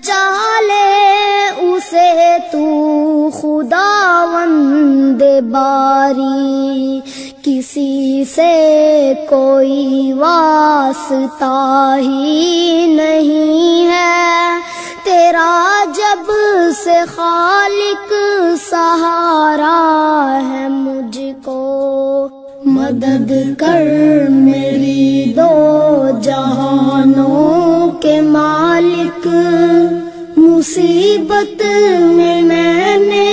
بچا لے اسے تو خدا وند باری۔ کسی سے کوئی واسطہ ہی نہیں ہے۔ تیرا جب سے خالق سہارا ہے، مجھ کو مدد کر میری کے مالک مصیبت میں میں نے